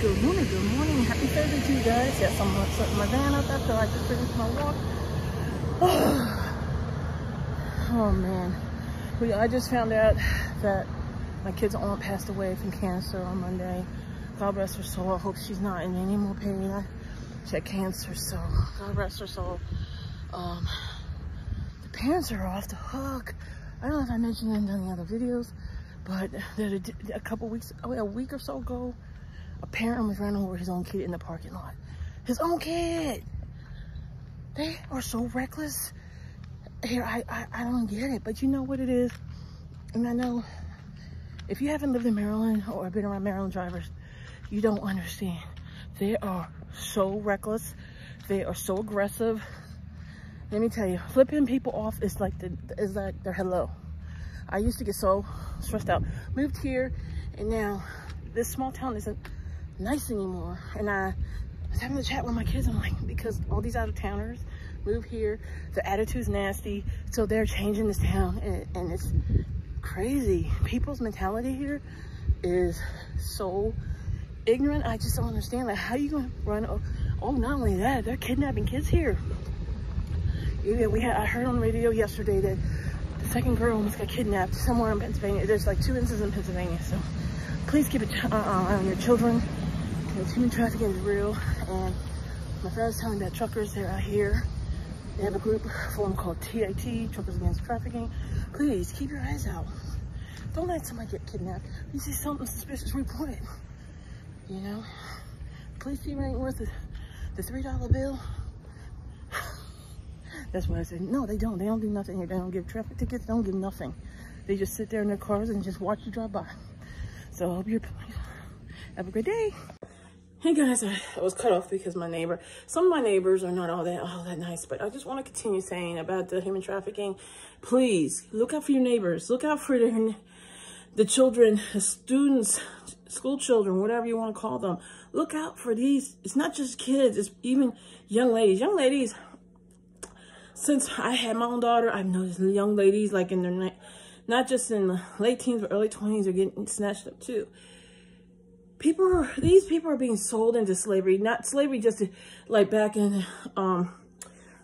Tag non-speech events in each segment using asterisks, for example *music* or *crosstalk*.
Good morning, good morning. Happy Thursday to you guys. Yes, I'm gonna set my van up after I just finished my walk. *sighs* oh man. Well, I just found out that my kid's aunt passed away from cancer on Monday. God rest her soul. I hope she's not in any more pain. I, she had cancer, so God rest her soul. Um, the parents are off the hook. I don't know if I mentioned it in any other videos, but a, a couple weeks, oh, a week or so ago, a parent was running over his own kid in the parking lot. His own kid. They are so reckless. Here, I, I, I don't get it, but you know what it is? And I know if you haven't lived in Maryland or been around Maryland drivers, you don't understand. They are so reckless. They are so aggressive. Let me tell you, flipping people off is like the, is like their hello. I used to get so stressed out. Moved here, and now this small town isn't nice anymore. And I was having a chat with my kids. I'm like, because all these out of towners move here, the attitude's nasty, so they're changing this town, and, and it's crazy. People's mentality here is so ignorant. I just don't understand. Like, how you gonna run? Oh, oh, not only that, they're kidnapping kids here. Yeah, we had. I heard on the radio yesterday that the second girl almost got kidnapped somewhere in Pennsylvania. There's like two instances in Pennsylvania. So please keep an uh, eye on your children. Human trafficking is real. And my friend was telling me that truckers, they're out here. They have a group formed called TIT, Truckers Against Trafficking. Please keep your eyes out. Don't let somebody get kidnapped. If you see something suspicious, report it. You know? Police team ain't worth the, the $3 bill. *sighs* That's why I said, no, they don't. They don't do nothing here. They don't give traffic tickets. They don't give nothing. They just sit there in their cars and just watch you drive by. So I hope you're, have a great day. Hey guys, I, I was cut off because my neighbor, some of my neighbors are not all that all that nice, but I just want to continue saying about the human trafficking. Please look out for your neighbors. Look out for the, the children, the students, school children, whatever you want to call them. Look out for these. It's not just kids. It's even young ladies. Young ladies since I had my own daughter, I've noticed young ladies like in their, not just in the late teens, but early 20s are getting snatched up too. People are, these people are being sold into slavery, not slavery just like back in um,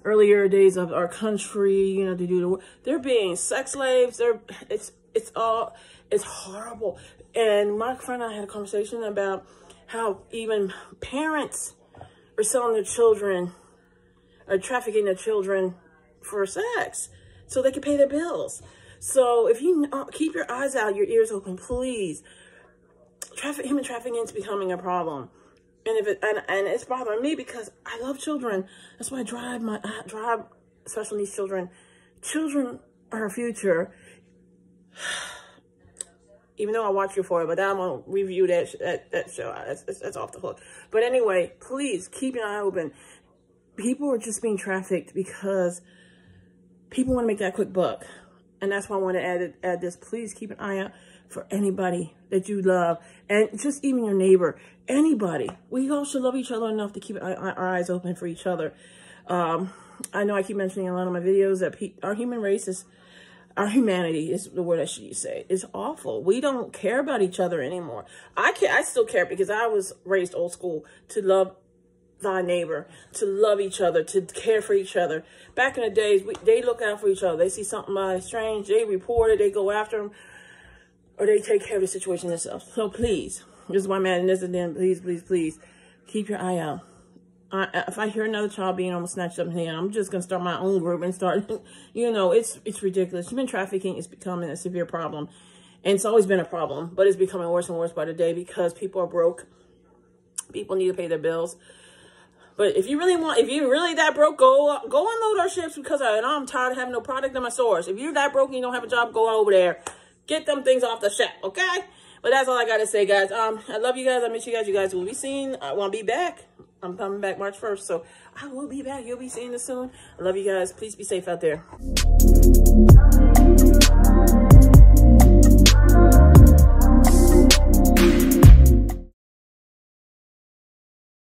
earlier days of our country, you know, to do the, work. they're being sex slaves. They're, it's, it's all, it's horrible. And my friend and I had a conversation about how even parents are selling their children or trafficking their children for sex so they can pay their bills. So if you uh, keep your eyes out, your ears open, please. Traffic, human trafficking is becoming a problem. And if it, and, and it's bothering me because I love children. That's why I drive my, I drive special needs children. Children are our future. *sighs* Even though I watch Euphoria, but I'm gonna review that that, that show. That's, that's, that's off the hook. But anyway, please keep your eye open. People are just being trafficked because people want to make that quick buck. And that's why I want to add, add this. Please keep an eye out for anybody that you love. And just even your neighbor. Anybody. We all should love each other enough to keep our, eyes open for each other. Um, I know I keep mentioning in a lot of my videos that our human race is, our humanity is the word I should say, is awful. We don't care about each other anymore. I care, I still care because I was raised old school to love thy neighbor, to love each other, to care for each other. Back in the days, we, they look out for each other. They see something strange, they report it, they go after them, or they take care of the situation themselves. So please, this is why I'm adding this and then please, please, please, keep your eye out. I, if I hear another child being almost snatched up in here, I'm just going to start my own group and start, *laughs* you know, it's it's ridiculous. Human trafficking is becoming a severe problem. And it's always been a problem, but it's becoming worse and worse by the day because people are broke. People need to pay their bills. But if you really want, if you're really that broke, go go unload our ships because I, I'm tired of having no product in my stores. If you're that broke and you don't have a job, go over there. Get them things off the shelf, okay? But that's all I got to say, guys. Um, I love you guys. I miss you guys. You guys will be seen. I want to be back. I'm coming back March 1st, so I will be back. You'll be seeing this soon. I love you guys. Please be safe out there.